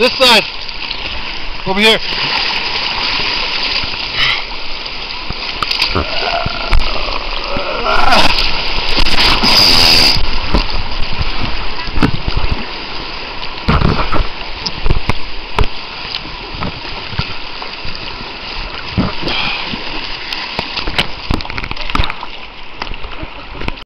This side. Over here.